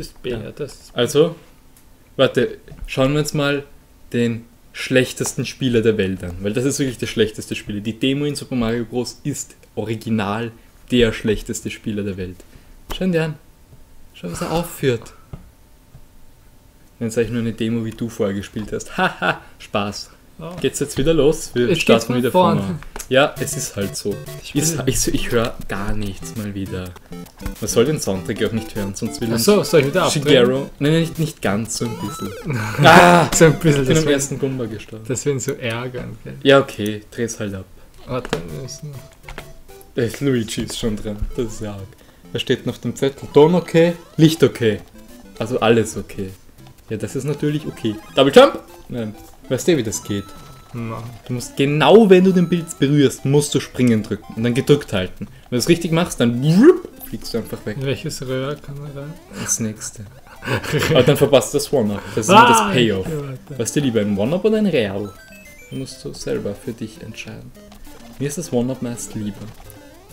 ist B, Ja. das Also, warte, schauen wir uns mal den schlechtesten Spieler der Welt an, weil das ist wirklich der schlechteste Spieler. Die Demo in Super Mario Bros. ist original der schlechteste Spieler der Welt. Schau dir an. Schau, was er aufführt. Dann sage ich nur eine Demo, wie du vorher gespielt hast. Haha, Spaß. Oh. Geht's jetzt wieder los? Wir Jetzt starten wieder vorn. vorne. Ja, es ist halt so. Ich Ich, ich, ich höre gar nichts mal wieder. Man soll den Soundtrack auch nicht hören, sonst will uns Achso, soll ich wieder? Shigeru. Nein, nein, nicht, nicht ganz, so ein bisschen. ah! So ein bisschen, Ich bin am ersten Gumba gestorben. das ihn so ärgern. Gell? Ja, okay, dreh's halt ab. Warte, wir müssen... Äh, Luigi ist schon dran, das ist ja arg. Da steht noch auf dem Zettel, Ton okay, Licht okay. Also alles okay. Ja, das ist natürlich okay. Double Jump? Nein. Weißt du, wie das geht? Na, Du musst genau, wenn du den Pilz berührst, musst du springen drücken und dann gedrückt halten. Wenn du es richtig machst, dann fliegst du einfach weg. welches Röhr kann man rein? Das nächste. Aber dann verpasst du das One-Up. Das ist immer das Payoff. Weißt du lieber ein One-Up oder ein Real? Du musst du selber für dich entscheiden. Mir ist das One-Up meist lieber.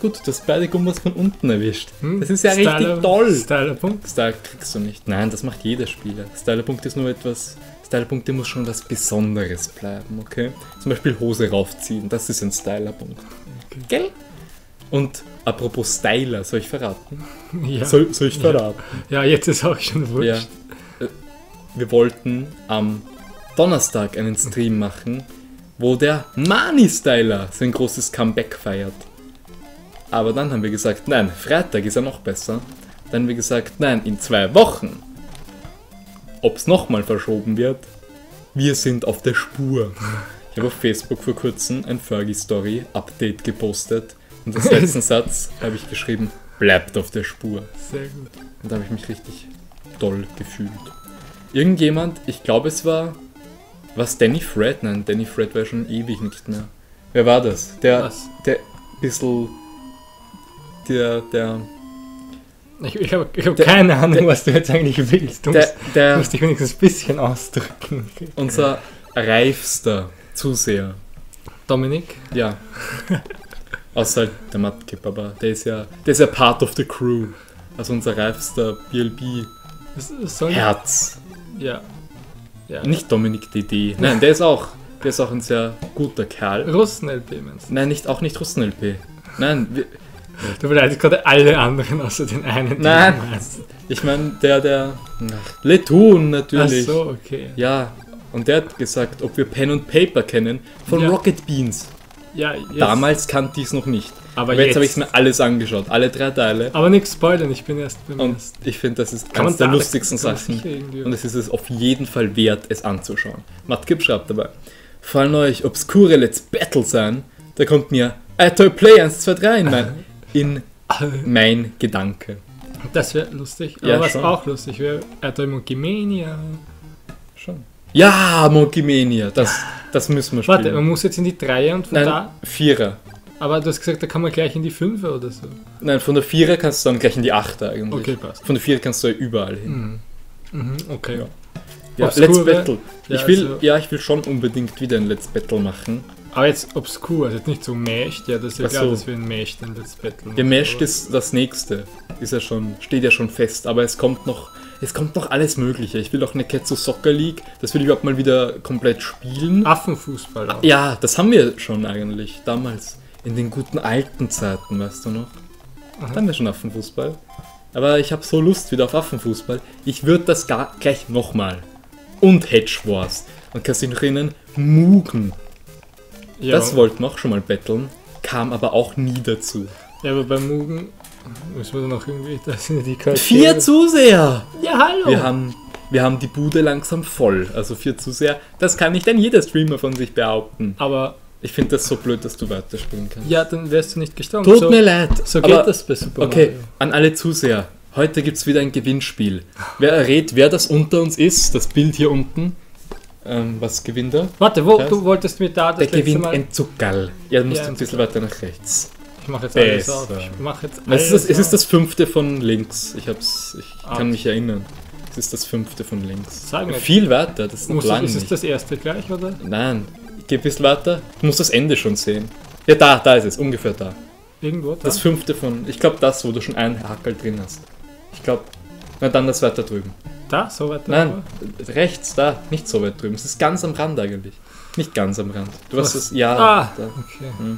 Gut, du hast beide Gumbas von unten erwischt. Hm? Das ist ja Styler- richtig toll. Styler-Punkt. Style kriegst du nicht. Nein, das macht jeder Spieler. Styler-Punkt ist nur etwas. Styler-Punkte muss schon was Besonderes bleiben, okay? Zum Beispiel Hose raufziehen, das ist ein Styler-Punkt. Okay. Gell? Und apropos Styler, soll ich verraten? Ja. Soll, soll ich Ja. verraten? ja, jetzt ist auch schon wurscht. Ja. Äh, Wir wollten am Donnerstag einen Stream machen, wo der Mani-Styler sein großes Comeback feiert. Aber dann haben wir gesagt, nein, Freitag ist ja noch besser. Dann haben wir gesagt, nein, in zwei Wochen. Ob es nochmal verschoben wird, wir sind auf der Spur. Ich habe auf Facebook vor kurzem ein Fergie-Story-Update gepostet. Und als letzten Satz habe ich geschrieben, bleibt auf der Spur. Sehr gut. Und da habe ich mich richtig doll gefühlt. Irgendjemand, ich glaube es war, was Danny Fred? Nein, Danny Fred war schon ewig nicht mehr. Wer war das? Der, Was? der bisschen, der, der, Ich, ich habe hab keine Ahnung, der- was du jetzt eigentlich willst. Du der, der musst dich wenigstens ein bisschen ausdrücken. Unser reifster Zuseher. Dominik? Ja. Außer der Matkip, aber der ist ja, der ist ja part of the crew. Also unser reifster das soll Ja. ja. Nicht Dominik DD. Nein, der ist auch, der ist auch ein sehr guter Kerl. Russen-LP meinst Nein, nicht, auch nicht Russen-LP. Nein, wir, du? Beleidigst gerade alle anderen außer den einen. Nein. du meinst. ich meine, der, der. Ach, Letun Ach natürlich. so, okay. Ja, und der hat gesagt, ob wir Pen und Paper kennen von Ja. Rocket Beans. Ja, jetzt. Damals kannte ich es noch nicht. Aber jetzt, jetzt. habe ich es mir alles angeschaut, alle drei Teile. Aber nichts spoilern, ich bin erst beim Und ersten. ich finde, das ist eines der lustigsten Sachen. Und es ist es auf jeden Fall wert, es anzuschauen. Matt schreibt dabei, fallen euch obskure Let's Battle sein, da kommt mir iToy Play 1, 2, 3 in mein, in mein Gedanke. Das wäre lustig. Aber Ja, was schon. auch lustig wäre, Atoy Monkey Mania. Schon. Ja, Monkey Mania, das, das müssen wir spielen. Warte, man muss jetzt in die Dreier und von Nein, da. Vierer. Aber du hast gesagt, da kann man gleich in die Fünfer oder so. Nein, von der Vierer kannst du dann gleich in die Achter eigentlich. Okay, passt. Von der Vierer kannst du ja überall hin. Mhm. Mhm, okay. Ja. Ja, Obskure- Let's Battle. Ja, ich will, also- ja, ich will schon unbedingt wieder ein Let's Battle machen. Aber jetzt obskur, also jetzt nicht so mächt, ja, das ist ja Ach klar, so. dass wir ein Mächt dann Let's Battle Gemasht ist das nächste. Ist ja schon, steht ja schon fest, aber es kommt noch, es kommt noch alles Mögliche. Ich will auch eine Ketsu Soccer League, das will ich überhaupt mal wieder komplett spielen. Affenfußball auch. Ja, das haben wir schon eigentlich, damals. In den guten alten Zeiten, weißt du noch? Aha. Da haben wir schon Affenfußball. Aber ich habe so Lust wieder auf Affenfußball. Ich würde das gar gleich nochmal. Und Hedge Wars. Und kannst dich noch erinnern, Mugen. Ja, Das wollten wir auch schon mal battlen, kam aber auch nie dazu. ja, aber bei Mugen müssen wir dann auch irgendwie, da sind die Charaktere. Vier Zuseher! Ja, hallo! Wir haben, wir haben die Bude langsam voll. Also vier Zuseher. Das kann nicht ein jeder Streamer von sich behaupten. aber Ich finde das so blöd, dass du weiterspielen kannst. ja, dann wärst du nicht gestorben. Tut so, mir leid. so aber geht das bei Super Okay, Mario. an alle Zuseher. Heute gibt es wieder ein Gewinnspiel. Wer errät, wer das unter uns ist, das Bild hier unten. Ähm, was gewinnt er? Warte, wo, Das- du wolltest mir da das Der gewinnt Mal... ein Zuckerl. Ja, du musst Ja, ein bisschen weiter nach rechts. Ich mache jetzt alles Besser. auf. Ich mache jetzt Es ist, das, es ist das fünfte von links. Ich hab's, ich Ah. kann mich erinnern. Es ist das fünfte von links. Sag mir. Viel weiter, das ist noch lang ist es das erste gleich, oder? Nein, ich geh ein bisschen weiter. Du musst das Ende schon sehen. Ja, da, da ist es, ungefähr da. Irgendwo da? Das fünfte von, ich glaube das, wo du schon einen Hackel drin hast. Ich glaube, Na dann das weiter drüben. Da, so weit Nein, rechts, da, nicht so weit drüben. Es ist ganz am Rand eigentlich. Nicht ganz am Rand. Du hast Was? es, ja. Ah. Da. Okay.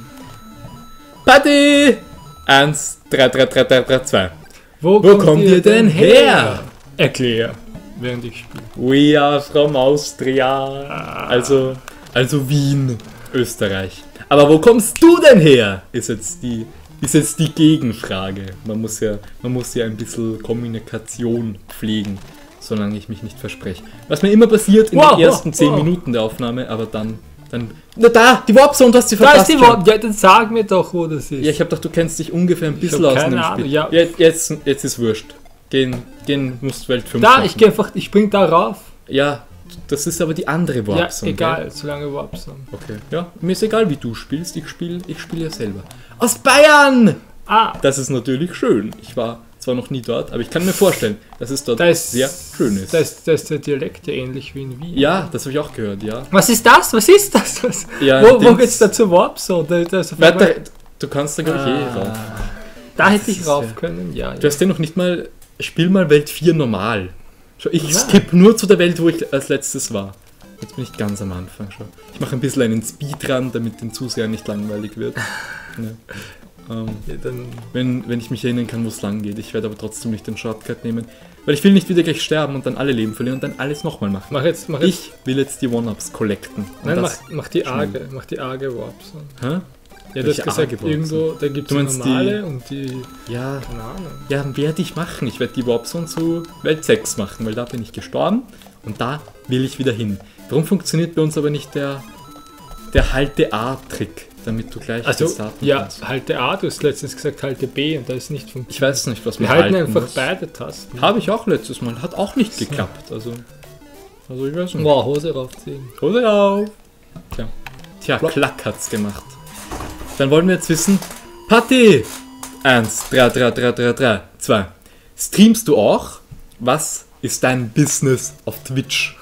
Party! Eins, drei, drei, drei, drei, drei, zwei. Wo, kommt ihr denn her? Erklär, während ich spiele. We are from Austria. Also, also Wien, Österreich. Aber wo kommst du denn her? Ist jetzt die, ist jetzt die Gegenfrage. Man muss ja, man muss ja ein bisschen Kommunikation pflegen, solange ich mich nicht verspreche. Was mir immer passiert in Wow, den ersten wow, 10 wow. Minuten der Aufnahme, aber dann, dann, na da, die Warpzone, du hast sie Da verpasst. ist die. Wort. Ja, dann sag mir doch, wo das ist. Ja, ich hab doch, du kennst dich ungefähr ein bisschen aus dem Spiel. ja. Jetzt, jetzt, jetzt ist wurscht. Gehen, gehen musst Welt 5 da, ich gehe einfach, ich spring da rauf. Ja, das ist aber die andere Ja, Warpzone. egal, gell? solange Warp sind. Okay. Ja, mir ist egal, wie du spielst. Ich spiele ich spiel ja selber. Aus Bayern! Ah, Das ist natürlich schön. Ich war zwar noch nie dort, aber ich kann mir vorstellen, dass es dort da ist, sehr schön ist. Da ist, da ist der Dialekt ja ähnlich wie in Wien. ja, das habe ich auch gehört, ja. Was ist das? Was ist das? Was? ja wo wo Dings- geht's da zur Warp so? Da, da, Weiter, du kannst da, glaube ich, eh rauf. da hätte ich rauf ja- können, ja. Du hast ja noch nicht mal. Spiel mal Welt 4 normal. Ich skippe nur zu der Welt, wo ich als letztes war. Jetzt bin ich ganz am Anfang schon. Ich mache ein bisschen einen Speedrun, damit den Zusehern nicht langweilig wird. Ja. Ähm, ja, wenn, wenn ich mich erinnern kann, wo es lang geht. Ich werde aber trotzdem nicht den Shortcut nehmen. Weil ich will nicht wieder gleich sterben und dann alle Leben verlieren und dann alles nochmal machen. mach jetzt, mach jetzt. Ich will jetzt die One-Ups collecten. Und Nein, das- mach, mach die arge, mach die arge Warp so. Hä? Ja, hast gesagt, irgendwo, da gibt es die normale und die, Ja, keine Ahnung. ja, werde ich machen. Ich werde die Warpzone zu Welt 6 machen, weil da bin ich gestorben und da will ich wieder hin. Warum funktioniert bei uns aber nicht der, der Halte-A-Trick, damit du gleich Also, starten ja, kannst? halte A, du hast letztens gesagt, halte B und da ist nicht funktioniert. Ich weiß nicht, was Wir man halten halten einfach muss. beide Tasten. Habe ich auch letztes Mal. Hat auch nicht geklappt. Also, also ich weiß nicht. Wow, Hose raufziehen. Hose auf! Tja, Tja Klack hat's gemacht. Dann wollen wir jetzt wissen, Patti! 1, 3, 3, 3, 3, 3, 2. Streamst du auch? Was ist dein Business auf Twitch?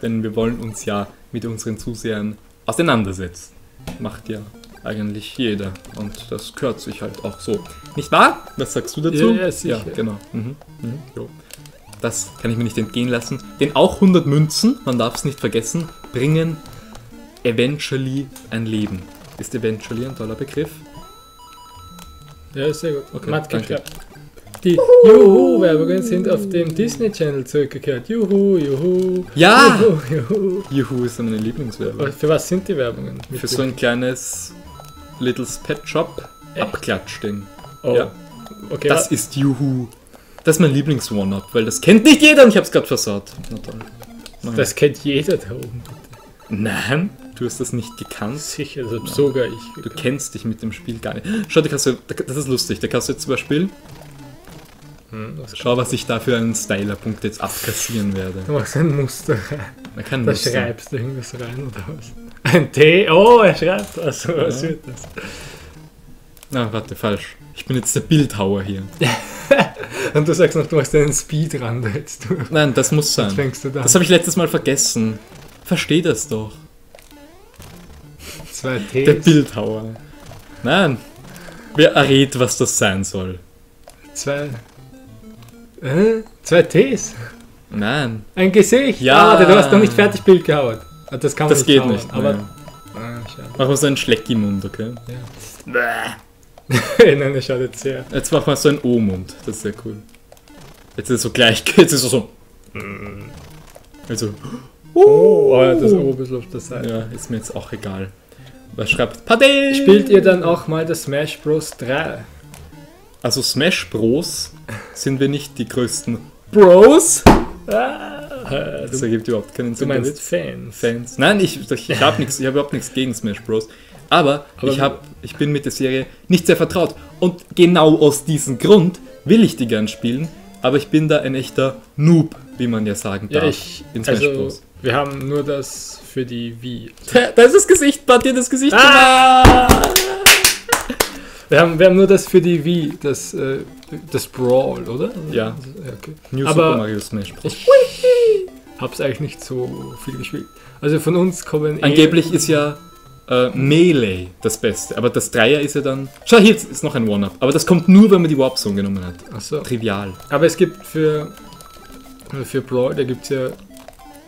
Denn wir wollen uns ja mit unseren Zusehern auseinandersetzen. Macht ja eigentlich jeder. Und das gehört sich halt auch so. Nicht wahr? Was sagst du dazu? Ja, ja, sicher. genau. Mhm. Mhm. Das kann ich mir nicht entgehen lassen. Denn auch 100 Münzen, man darf es nicht vergessen, bringen eventually ein Leben. Ist eventually ein toller Begriff? Ja, sehr gut. Okay, Matt danke. geklappt. Die Juhu-Werbungen sind auf dem Disney Channel zurückgekehrt. Juhu, Juhu. Ja! Juhu, Juhu. Juhu ist meine Lieblingswerbung. Für was sind die Werbungen? Für so ein kleines Little's Pet Shop? Abklatschding. oh. ja. Okay, Das ist Juhu. Das ist mein Lieblings-One-Up, weil das kennt nicht jeder und ich hab's gerade versaut. Na toll. Das kennt jeder da oben. Nein, du hast das nicht gekannt. Sicher, das hab sogar ich. Du kennst dich mit dem Spiel gar nicht. Schau, da kannst du, das ist lustig, da kannst du jetzt zum Beispiel, Hm, schau, was ich da für einen Styler-Punkt jetzt abkassieren werde. Du machst ein Muster rein. Man kann Da nicht schreibst du irgendwas rein oder was? Ein T. Oh, er schreibt was. Was Ja. wird das? Na, warte, falsch. Ich bin jetzt der Bildhauer hier. Und du sagst noch, du machst einen Speedrun da jetzt durch. Nein, das muss sein. fängst du da Das habe ich letztes Mal vergessen. Versteh das doch. Zwei Der Ts. Bildhauer. Nein. Wer errät, was das sein soll? Zwei. Äh? Zwei Ts. Nein. Ein Gesicht. Ja. Ah, du hast noch nicht fertig Bild gehauen. Ah, Das kann man Das nicht geht hauen, nicht. Aber. Ah. Mach mal so einen Schlecki-Mund, okay? Nein, das schaut jetzt sehr. Jetzt mach mal so einen O-Mund. Das ist sehr cool. Jetzt ist es so gleich. Jetzt ist es so. Also. Oh, oh das oben ein bisschen auf der Seite. Ja, ist mir jetzt auch egal. Was schreibt Pade? Spielt ihr dann auch mal das Smash Bros. 3? Also Smash Bros. sind wir nicht die größten Bros. Ah, Das du, ergibt überhaupt keinen du Sinn. meinst der Witz. Fans. Fans. Nein, ich, ich, ich habe nichts, ich habe überhaupt nichts gegen Smash Bros. Aber, Aber ich, hab, ich bin mit der Serie nicht sehr vertraut. Und genau aus diesem Grund will ich die gern spielen. Aber ich bin da ein echter Noob, wie man ja sagen darf. Ja, ich. in Smash Also, Bros. wir haben nur das für die Wii. Da ist das Gesicht, hat dir das Gesicht Ah! Wir haben, wir haben nur das für die Wii, das, äh, das Brawl, oder? Ja. Okay. New Aber- Super Mario Smash Bros. Ich hab's eigentlich nicht so viel gespielt. Also von uns kommen eh- Angeblich ist ja äh, Melee das Beste. Aber das Dreier ist ja dann. Schau, hier ist noch ein One-Up. Aber das kommt nur, wenn man die Warp Zone genommen hat. Achso. Trivial. Aber es gibt für, für Brawl, da gibt es ja,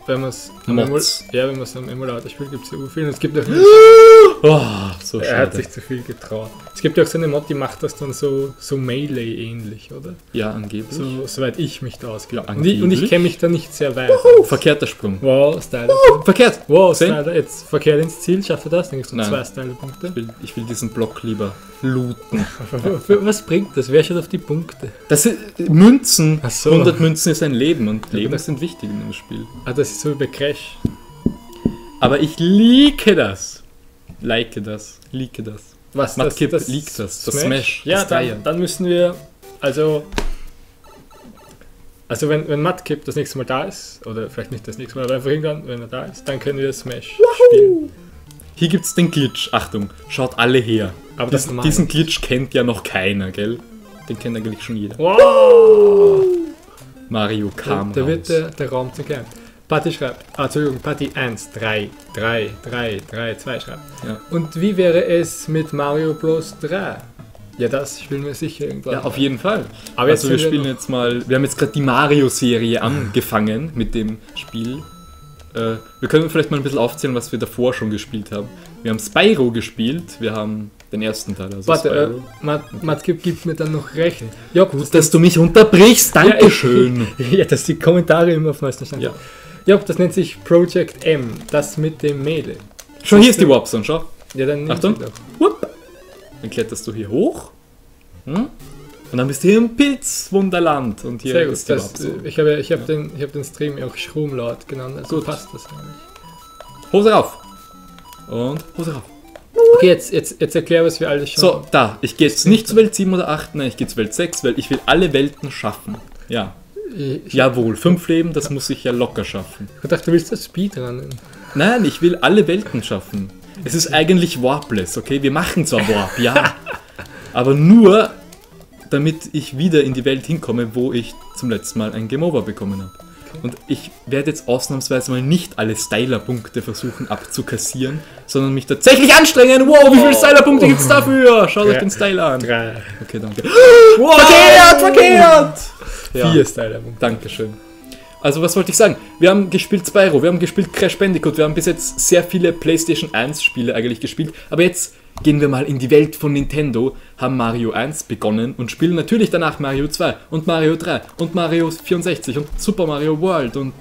wenn man es am, Emul ja, wenn am Emulator spielt, gibt es ja viel. Und es gibt auch, Oh, so er hat sich zu viel getraut. Es gibt ja auch so eine Mod, die macht das dann so, so Melee-ähnlich, oder? Ja, angeblich. So, soweit ich mich da auskenne. Ja, und ich, ich kenne mich da nicht sehr weit. Verkehrter Sprung. Wow, Styler. Verkehrt! Wow, Sehen? Styler. Jetzt verkehrt ins Ziel, schafft er das? Dann kriegst du Nein. zwei Styler-Punkte. Ich will, ich will diesen Block lieber looten. Was bringt das? Wer schaut auf die Punkte? Das ist, Münzen, Ach so. 100 Münzen ist ein Leben und Leben sind wichtig in dem Spiel. Ah, das ist so wie bei Crash. Aber ich lieke das. Like das. Lieke das. Was? Matkip liegt das, das Smash, Ja, das dann, dann müssen wir, also, also wenn, wenn Matkip das nächste Mal da ist, oder vielleicht nicht das nächste Mal, aber einfach irgendwann, wenn er da ist, dann können wir Smash spielen. Hier gibt's den Glitch. Achtung, schaut alle her. Aber das diesen, diesen Glitch kennt ja noch keiner, gell? Den kennt eigentlich schon jeder. Wow! Mario kam da wird raus. der, der Raum zu klein. Patti schreibt, ah, Entschuldigung, Patti 1, 3, 3, 3, 3, 2 schreibt. Ja. Und wie wäre es mit Mario Bros. 3? Ja, das spielen wir sicher irgendwann. Ja, auf jeden Fall. Aber jetzt also wir sind wir spielen jetzt mal, wir haben jetzt gerade die Mario-Serie angefangen mit dem Spiel. Äh, wir können vielleicht mal ein bisschen aufzählen, was wir davor schon gespielt haben. Wir haben Spyro gespielt, wir haben den ersten Teil, also Warte, äh, Spyro. Matt, Matt gibt, gibt mir dann noch recht. Ja, gut, Dass du mich unterbrichst, Ja, Dankeschön. ich- Ja, dass die Kommentare immer auf neuesten Stand Ja. sind. Ja, das nennt sich Project M, das mit dem Mädel. Schon hier ist die Warp Zone, schau. Ja, dann Achtung. Wupp. Dann kletterst du hier hoch. Hm? Und dann bist du hier im Pilzwunderland. Und hier Sehr gut. ist die Das, äh, ich habe, ich habe den, ich habe den Stream auch Schrummlaut genannt, also Gut. passt das eigentlich. Hose rauf. Und Hose rauf. Okay, jetzt, jetzt, jetzt erklär, was wir alles schon. So, da. Ich gehe jetzt nicht zu Welt 7 oder 8, nein, ich gehe zu Welt 6, weil ich will alle Welten schaffen. Ja. Ich, ich Jawohl, fünf Leben, das muss ich ja locker schaffen. dachte, du willst das Speedrunnen. Nein, ich will alle Welten schaffen. Es ist eigentlich Warpless, okay? Wir machen zwar Warp, ja. Aber nur, damit ich wieder in die Welt hinkomme, wo ich zum letzten Mal ein Game Over bekommen habe. Und ich werde jetzt ausnahmsweise mal nicht alle Styler-Punkte versuchen abzukassieren, sondern mich tatsächlich anstrengen. Wow, wie viele Styler-Punkte gibt's dafür? Schaut euch den Styler an. Drei. Okay, danke. Verkehrt, verkehrt! Ja. Vier Styler. Dankeschön. Also was wollte ich sagen? Wir haben gespielt Spyro, wir haben gespielt Crash Bandicoot, wir haben bis jetzt sehr viele PlayStation 1 Spiele eigentlich gespielt, aber jetzt gehen wir mal in die Welt von Nintendo, haben Mario 1 begonnen und spielen natürlich danach Mario 2 und Mario 3 und Mario 64 und Super Mario World und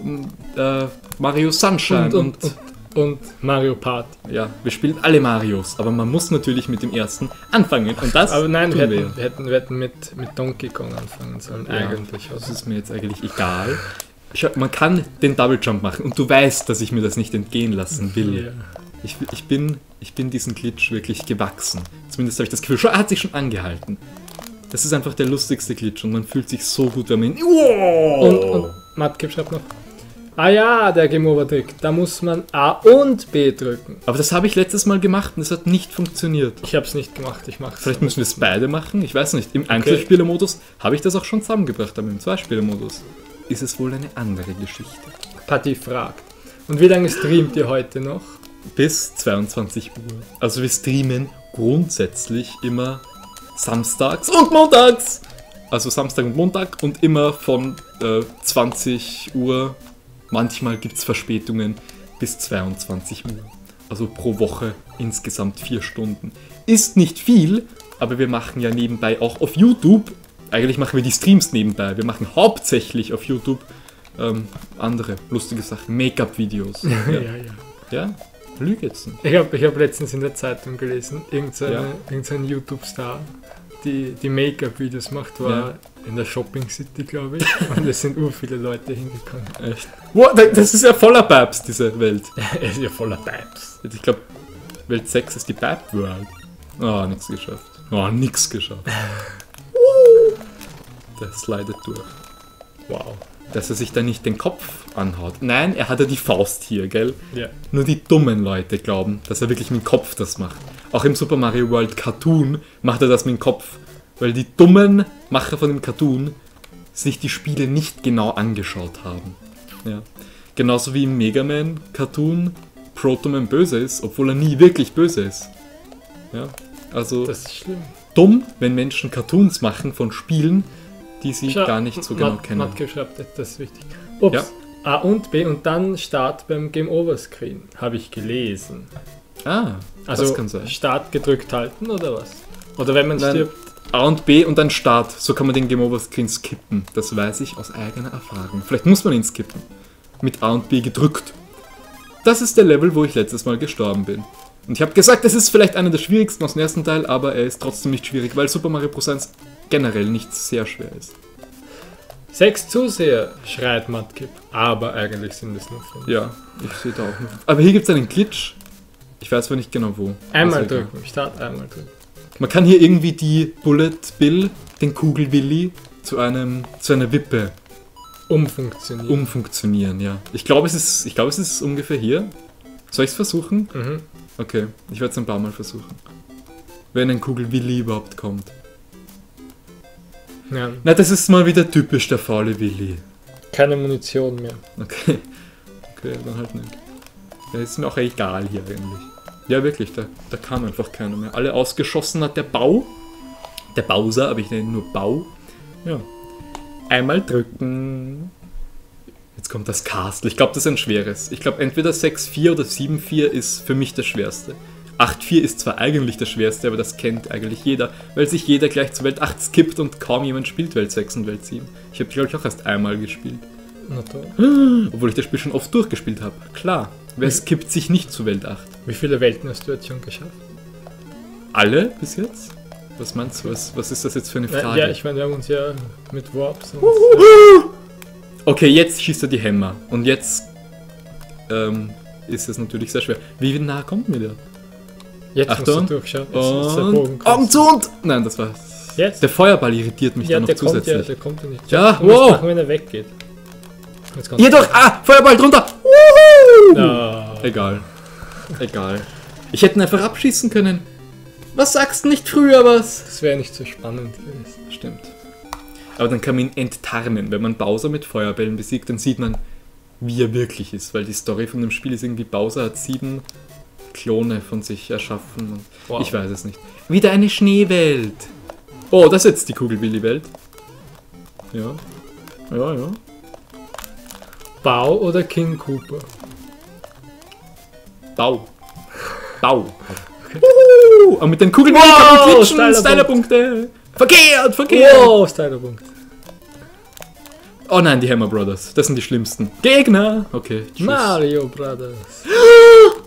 mm, äh, Mario Sunshine Und, und, und, und, Mario Party. ja, wir spielen alle Marios, aber man muss natürlich mit dem ersten anfangen und das Aber nein, tun wir hätten, wir hätten, wir hätten mit, mit Donkey Kong anfangen sollen, Ja. eigentlich. Das Oder? ist mir jetzt eigentlich egal. Man kann den Double Jump machen und du weißt, dass ich mir das nicht entgehen lassen will. Ja. Ich, ich, bin, ich bin diesen Glitch wirklich gewachsen. Zumindest habe ich das Gefühl, schon, er hat sich schon angehalten. Das ist einfach der lustigste Glitch und man fühlt sich so gut, wenn man ihn. Wow! Und, und Matt schreibt noch. Ah ja, der Game Over Trick. Da muss man A und B drücken. Aber das habe ich letztes Mal gemacht und es hat nicht funktioniert. Ich habe es nicht gemacht, ich mache es. Vielleicht müssen wir es beide machen, ich weiß nicht. Im Einzelspielermodus habe ich das auch schon zusammengebracht, aber im Zweispielermodus ist es wohl eine andere Geschichte. Patti fragt. Und wie lange streamt ihr heute noch? bis 22 Uhr. Also wir streamen grundsätzlich immer samstags und montags. Also Samstag und Montag und immer von äh, 20 Uhr. Manchmal gibt es Verspätungen bis 22 Uhr. Also pro Woche insgesamt vier Stunden. Ist nicht viel, aber wir machen ja nebenbei auch auf YouTube. Eigentlich machen wir die Streams nebenbei. Wir machen hauptsächlich auf YouTube ähm, andere lustige Sachen. Make-up-Videos. Ja. ja. ja. Lüge jetzt nicht. Ich habe ich hab letztens in der Zeitung gelesen, irgendein Ja. irgendein YouTube-Star, die, die Make-up-Videos macht, war Ja. In der Shopping City, glaube ich. Und es sind ur viele Leute hingekommen. Echt? Wow, das ist ja voller Babs, diese Welt. er ist ja voller Babs. Ich glaube, Welt 6 ist die Bab World. Oh, nix geschafft. Oh, nix geschafft. Der slidet durch. Wow. Dass er sich da nicht den Kopf anhaut. Nein, er hat ja die Faust hier, gell? Ja. Nur die dummen Leute glauben, dass er wirklich mit dem Kopf das macht. Auch im Super Mario World Cartoon macht er das mit dem Kopf. Weil die dummen Macher von dem Cartoon sich die Spiele nicht genau angeschaut haben. Ja. Genauso wie im Mega Man Cartoon Protoman böse ist, obwohl er nie wirklich böse ist. Ja, also Das ist schlimm. dumm, wenn Menschen Cartoons machen von Spielen, die sie Schau, gar nicht so genau Mat- kennen. Matke schreibt, das ist wichtig. Ups. Ja. A und B und dann Start beim Game Over Screen. Habe ich gelesen. Ah, Also das kann sein. Start gedrückt halten oder was? Oder wenn man Nein. stirbt. A und B und dann Start. So kann man den Game Over Screen skippen. Das weiß ich aus eigener Erfahrung. Vielleicht muss man ihn skippen. Mit A und B gedrückt. Das ist der Level, wo ich letztes Mal gestorben bin. Und ich habe gesagt, es ist vielleicht einer der schwierigsten aus dem ersten Teil, aber er ist trotzdem nicht schwierig, weil Super Mario Bros. 1 generell nicht sehr schwer ist. Sechs Zuseher, schreit Matkip. Aber eigentlich sind es nur fünf. Ja, ich sehe da auch noch. Aber hier gibt es einen Glitch. Ich weiß zwar nicht genau wo. Einmal Also drücken. Start einmal drücken. Man kann hier irgendwie die Bullet Bill, den Kugelwilli, zu einem zu einer Wippe Umfunktionieren. umfunktionieren, ja. Ich glaube, es ist, ich glaube, es ist ungefähr hier. Soll ich es versuchen? Mhm. Okay, ich werde es ein paar Mal versuchen. Wenn ein Kugelwilli überhaupt kommt. Ja, Na, das ist mal wieder typisch der faule Willi. keine Munition mehr. Okay. Okay, dann halt nicht. Ja, ist mir auch egal hier eigentlich. Ja, wirklich, da, da kam einfach keiner mehr. Alle ausgeschossen hat der Bau. Der Bowser, aber ich nenne ihn nur Bau. Ja. Einmal drücken. Jetzt kommt das Castle. Ich glaube, das ist ein schweres. Ich glaube, entweder 6-4 oder 7-4 ist für mich das schwerste. 8-4 ist zwar eigentlich das schwerste, aber das kennt eigentlich jeder, weil sich jeder gleich zu Welt 8 skippt und kaum jemand spielt Welt 6 und Welt 7. Ich habe, glaube ich, auch erst einmal gespielt. Na toll. Obwohl ich das Spiel schon oft durchgespielt habe. Klar. Wer skippt sich nicht zu Welt 8? Wie viele Welten hast du jetzt schon geschafft? Alle bis jetzt? Was meinst du? Was, was ist das jetzt für eine Ja, Frage? ja, ich meine, wir haben uns ja mit Warps und okay, jetzt schießt er die Hämmer. Und jetzt ähm, ist es natürlich sehr schwer. Wie nah kommt mir der? jetzt Achtung. musst du durchschauen. Jetzt Und Augen zu und! Nein, das war... Jetzt? Der Feuerball irritiert mich ja, dann noch der kommt ja, zusätzlich. der kommt ja nicht. Ja, wow. machen, wenn er weggeht. Hier doch! Ah! Feuerball drunter! Ah, Egal. Egal. Ich hätte ihn einfach abschießen können. Was sagst du nicht früher was? das wäre nicht so spannend gewesen. Stimmt. Aber dann kann man ihn enttarnen. Wenn man Bowser mit Feuerbällen besiegt, dann sieht man, wie er wirklich ist. Weil die Story von dem Spiel ist irgendwie, Bowser hat sieben Klone von sich erschaffen. Und Wow. Ich weiß es nicht. Wieder eine Schneewelt. Oh, das ist jetzt die Kugelbilly-Welt. Ja. Ja, ja. Bau oder King Cooper? Bau. Bau. Uhu, und mit den Kugeln kann man Wow, glitschen. Stylerpunkt. Stylerpunkte. Verkehrt, verkehrt. Wow, Stylerpunkt. Oh nein, die Hammer Brothers. Das sind die schlimmsten. Gegner. Okay. tschüss. Mario Brothers.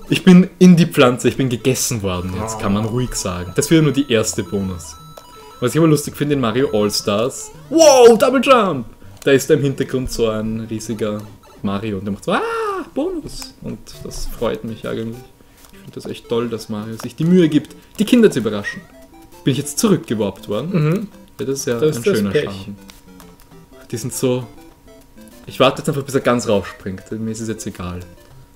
Ich bin in die Pflanze, ich bin gegessen worden. Jetzt kann man ruhig sagen. Das wäre nur die erste Bonus. Was ich aber lustig finde in Mario All-Stars. Wow, Double Jump! Da ist da im Hintergrund so ein riesiger Mario und der macht so, ah, Bonus. Und das freut mich eigentlich. Ich finde das echt toll, dass Mario sich die Mühe gibt, die Kinder zu überraschen. Bin ich jetzt zurückgeworbt worden? Mhm. Ja, das ist ja Das ein ist schöner. Schaden. Die sind so. Ich warte jetzt einfach, bis er ganz rausspringt. Mir ist es jetzt egal.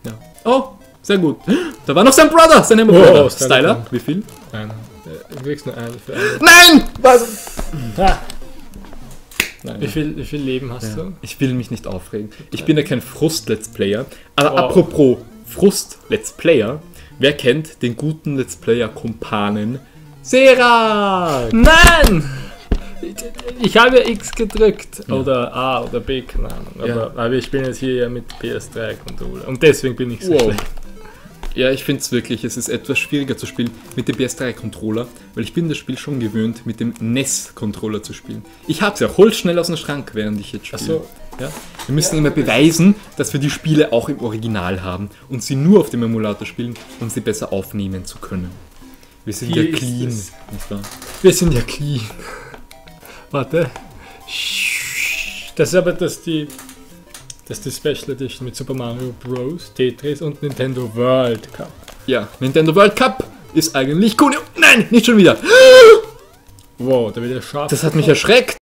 Ja. Oh, sehr gut. Da war noch sein Brother, sein Hammer Oh, Brother. Styler. Styler, wie viel? Nein, äh, du kriegst nur einen für einen. Nein! Was? Ah, Nein. wie, viel, wie viel Leben hast Ja. du? Ich will mich nicht aufregen. Ich bin ja kein Frust-Let's Player. Aber Oh. apropos Frust-Let's Player, wer kennt den guten Let's Player-Kumpanen Sera? Nein! Ich habe ja X gedrückt. Ja. Oder A oder B, keine Ahnung. Aber, aber ich bin jetzt hier ja mit PS3-Controller. Und deswegen bin ich so Wow. schlecht. Ja, ich finde es wirklich, es ist etwas schwieriger zu spielen mit dem PS3-Controller, weil ich bin das Spiel schon gewöhnt, mit dem NES-Controller zu spielen. Ich hab's ja, hol schnell aus dem Schrank, während ich jetzt spiele. Achso, Ja? Wir müssen immer beweisen, dass wir die Spiele auch im Original haben und sie nur auf dem Emulator spielen, um sie besser aufnehmen zu können. Wir sind Hier ja clean. es. Nicht wahr? wir sind ja clean. Warte. Das ist aber das die, das ist die Special Edition mit Super Mario Bros., Tetris und Nintendo World Cup. Ja, Nintendo World Cup ist eigentlich cool. Nein, nicht schon wieder. Wow, da wird ja scharf. Das hat mich erschreckt.